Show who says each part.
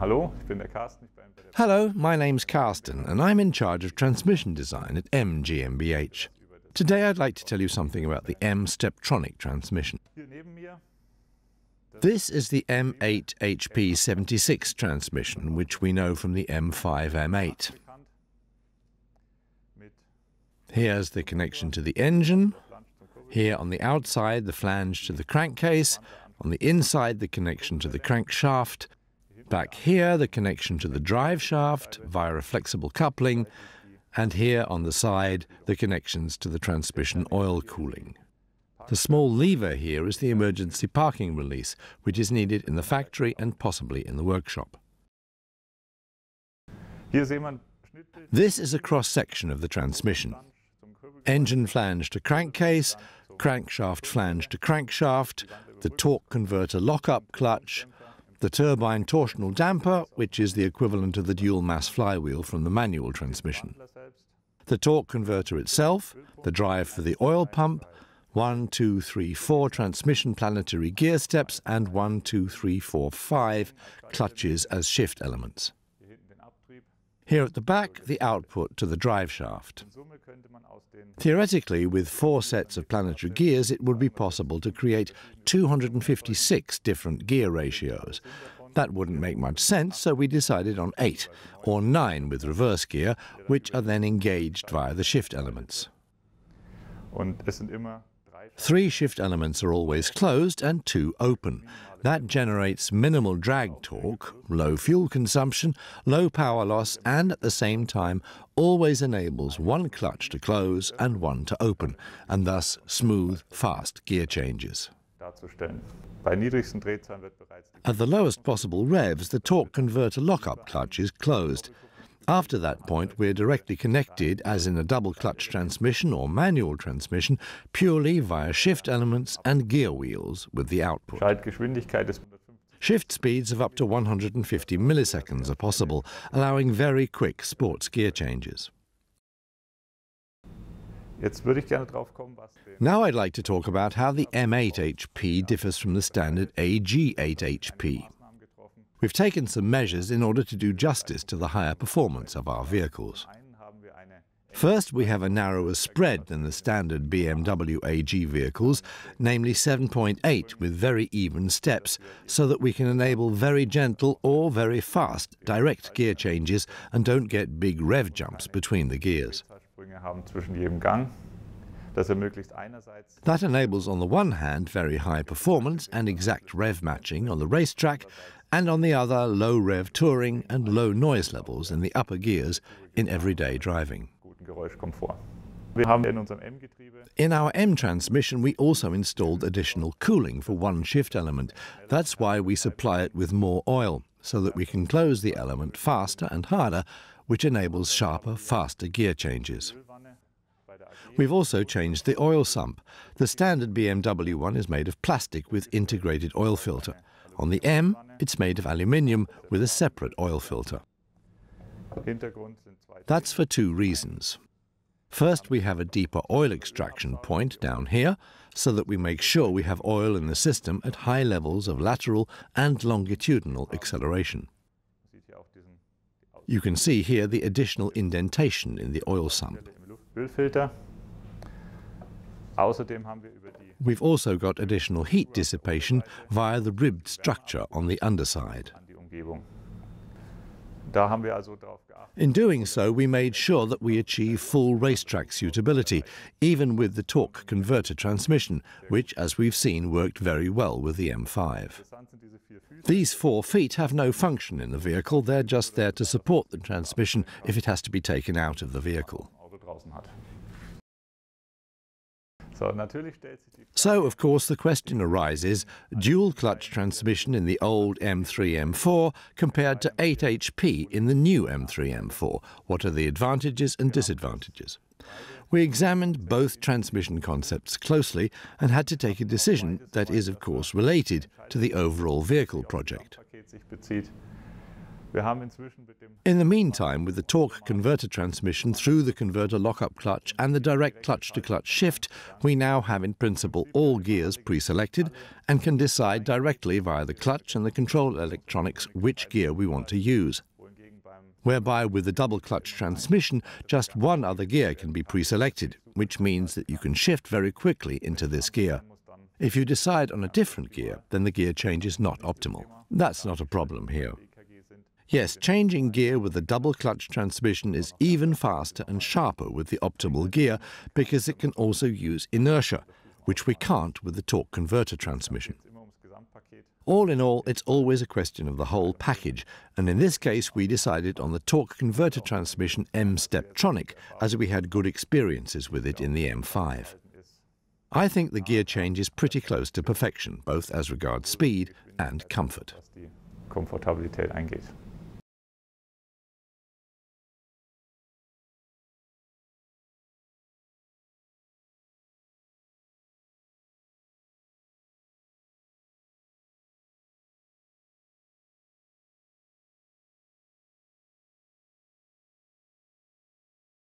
Speaker 1: Hello, my name's Karsten, and I'm in charge of transmission design at M GmbH. Today I'd like to tell you something about the M Steptronic transmission.
Speaker 2: hier neben mir.
Speaker 1: This is the M8 HP76 transmission, which we know from the M5 M8. Here's the connection to the engine.
Speaker 2: Flansch zum Kurbel.
Speaker 1: Here on the outside, the flange to the crankcase. On the inside, the connection to the crankshaft. Back here, the connection to the drive shaft via a flexible coupling. And here on the side, the connections to the transmission oil cooling. The small lever here is the emergency parking release, which is needed in the factory and possibly in the workshop.
Speaker 2: Hier sehen wir ein Schnittbild.
Speaker 1: This is a cross section of the transmission.
Speaker 2: Flansch zum Kurbel.
Speaker 1: engine flange to crankcase, crankshaft flange to crankshaft, the torque converter lockup clutch, the turbine torsional damper, which is the equivalent of the dual mass flywheel from the manual transmission, the torque converter itself, the drive for the oil pump, one, two, three, four transmission planetary gear steps, and one, two, three, four, five clutches as shift elements. Here at the back, the output to the drive shaft.
Speaker 2: In Summe könnte man aus den
Speaker 1: Theoretically, with four sets of planetary gears, it would be possible to create 256 different gear ratios. That wouldn't make much sense, so we decided on eight, or nine with reverse gear, which are then engaged via the shift elements.
Speaker 2: Und es sind immer drei
Speaker 1: Three shift elements are always closed and two open. That generates minimal drag torque, low fuel consumption, low power loss, and at the same time always enables one clutch to close and one to open, and thus smooth, fast gear changes. At the lowest possible revs, the torque converter lockup clutch is closed. After that point, we're directly connected, as in a double clutch transmission or manual transmission, purely via shift elements and gear wheels with the output.
Speaker 2: Schaltgeschwindigkeit ist 150
Speaker 1: Shift speeds of up to 150 milliseconds are possible, allowing very quick sports gear changes.
Speaker 2: Jetzt würde ich gerne drauf kommen, was den
Speaker 1: Now I'd like to talk about how the M8 HP differs from the standard AG8 HP.
Speaker 2: Maßnahmen getroffen.
Speaker 1: We've taken some measures in order to do justice to the higher performance of our vehicles. First, we have a narrower spread than the standard BMW AG vehicles, namely 7.8 with very even steps, so that we can enable very gentle or very fast direct gear changes and don't get big rev jumps between the gears. That enables, on the one hand, very high performance and exact rev matching on the racetrack, and on the other, low rev touring and low noise levels in the upper gears in everyday driving.
Speaker 2: guten Geräuschkomfort. Wir haben in unserem M-Getriebe
Speaker 1: In our M transmission, we also installed additional cooling for one shift element. That's why we supply it with more oil, so that we can close the element faster and harder, which enables sharper, faster gear changes.
Speaker 2: Ölwanne. Bei der AG
Speaker 1: We've also changed the oil sump. The standard BMW one is made of plastic with integrated oil filter. On the M, it's made of aluminium with a separate oil filter.
Speaker 2: Hintergrund sind zwei
Speaker 1: That's for two reasons. First, we have a deeper oil extraction point down here so that we make sure we have oil in the system at high levels of lateral and longitudinal acceleration.
Speaker 2: Man sieht hier auch diesen
Speaker 1: You can see here the additional indentation in the oil sump.
Speaker 2: Stelle im Luftölfilter. Außerdem haben wir über die
Speaker 1: We've also got additional heat dissipation via the ribbed structure on the underside.
Speaker 2: an die Umgebung. Da haben wir also darauf geachtet.
Speaker 1: In doing so, we made sure that we achieve full racetrack suitability, even with the torque converter transmission, which, as we've seen, worked very well with the M5.
Speaker 2: Interessant sind diese vier Füße.
Speaker 1: These four feet have no function in the vehicle, they're just there to support the transmission if it has to be taken out of the vehicle.
Speaker 2: Auto draußen hat. So, natürlich stellt sich die
Speaker 1: So, of course, the question arises dual clutch transmission in the old M3 M4 compared to 8 HP in the new M3 M4. What are the advantages and disadvantages? We examined both transmission concepts closely and had to take a decision that is, of course, related to the overall vehicle project. In the meantime, with the torque converter transmission through the converter lockup clutch and the direct clutch to clutch shift, we now have in principle all gears pre-selected and can decide directly via the clutch and the control electronics which gear we want to use. Whereby with the double clutch transmission, just one other gear can be pre-selected, which means that you can shift very quickly into this gear. If you decide on a different gear, then the gear change is not optimal. That's not a problem here. Yes, changing gear with a double clutch transmission is even faster and sharper with the optimal gear because it can also use inertia, which we can't with the torque converter transmission. All in all, it's always a question of the whole package, and in this case we decided on the torque converter transmission M-Steptronic as we had good experiences with it in the M5. I think the gear change is pretty close to perfection, both as regards speed and comfort.